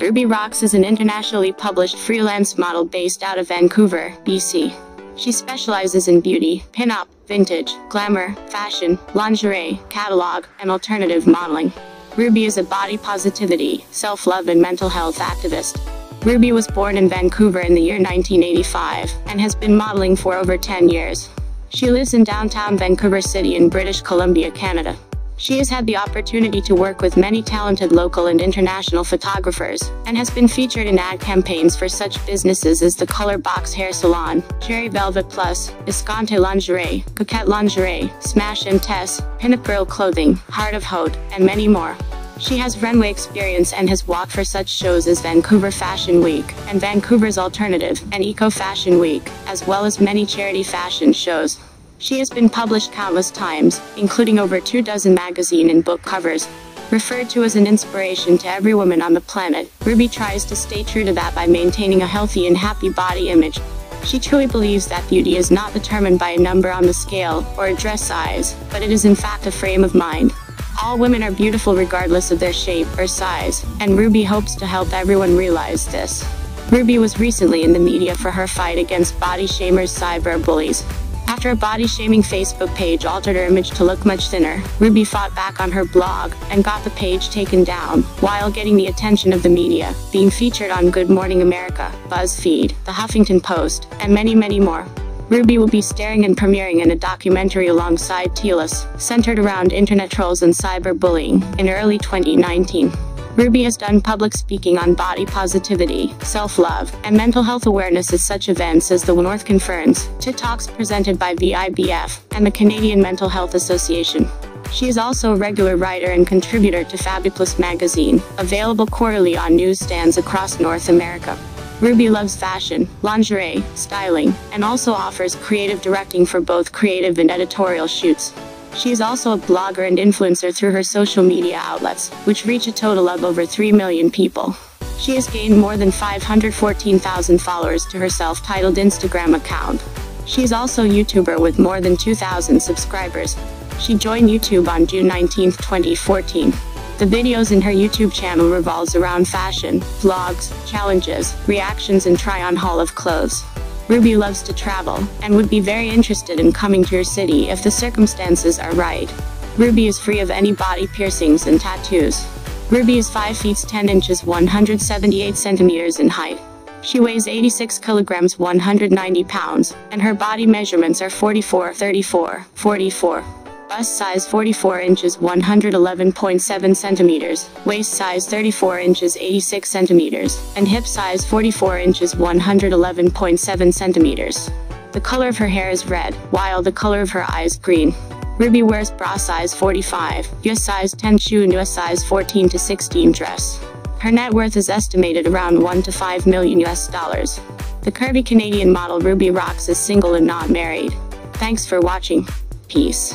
Ruby Roxx is an internationally published freelance model based out of Vancouver, BC. She specializes in beauty, pin-up, vintage, glamour, fashion, lingerie, catalog, and alternative modeling. Ruby is a body positivity, self-love and mental health activist. Ruby was born in Vancouver in the year 1985 and has been modeling for over 10 years. She lives in downtown Vancouver City in British Columbia, Canada. She has had the opportunity to work with many talented local and international photographers, and has been featured in ad campaigns for such businesses as the Color Box Hair Salon, Cherry Velvet Plus, Escante Lingerie, Coquette Lingerie, Smash and Tess, Pinup Girl Clothing, Heart of Haute, and many more. She has runway experience and has walked for such shows as Vancouver Fashion Week, and Vancouver's Alternative and Eco Fashion Week, as well as many charity fashion shows. She has been published countless times, including over two dozen magazine and book covers. Referred to as an inspiration to every woman on the planet, Ruby tries to stay true to that by maintaining a healthy and happy body image. She truly believes that beauty is not determined by a number on the scale or a dress size, but it is in fact a frame of mind. All women are beautiful regardless of their shape or size, and Ruby hopes to help everyone realize this. Ruby was recently in the media for her fight against body shamers cyber bullies. After a body-shaming Facebook page altered her image to look much thinner, Ruby fought back on her blog and got the page taken down, while getting the attention of the media, being featured on Good Morning America, BuzzFeed, The Huffington Post, and many many more. Ruby will be starring and premiering in a documentary alongside Telus, centered around internet trolls and cyberbullying, in early 2019. Ruby has done public speaking on body positivity, self-love, and mental health awareness at such events as the North Conference, TED Talks presented by VIBF, and the Canadian Mental Health Association. She is also a regular writer and contributor to Fabulous magazine, available quarterly on newsstands across North America. Ruby loves fashion, lingerie, styling, and also offers creative directing for both creative and editorial shoots. She is also a blogger and influencer through her social media outlets, which reach a total of over 3 million people. She has gained more than 514,000 followers to her self-titled Instagram account. She is also a YouTuber with more than 2,000 subscribers. She joined YouTube on June 19, 2014. The videos in her YouTube channel revolves around fashion, vlogs, challenges, reactions and try-on haul of clothes. Ruby loves to travel, and would be very interested in coming to your city if the circumstances are right. Ruby is free of any body piercings and tattoos. Ruby is 5 feet 10 inches 178 centimeters in height. She weighs 86 kilograms 190 pounds, and her body measurements are 44 34 44. Bust size 44 inches 111.7 centimeters, waist size 34 inches 86 centimeters, and hip size 44 inches 111.7 centimeters. The color of her hair is red, while the color of her eyes green. Ruby wears bra size 45, US size 10 shoe and US size 14 to 16 dress. Her net worth is estimated around 1 to 5 million US dollars. The curvy Canadian model Ruby Roxx is single and not married. Thanks for watching. Peace.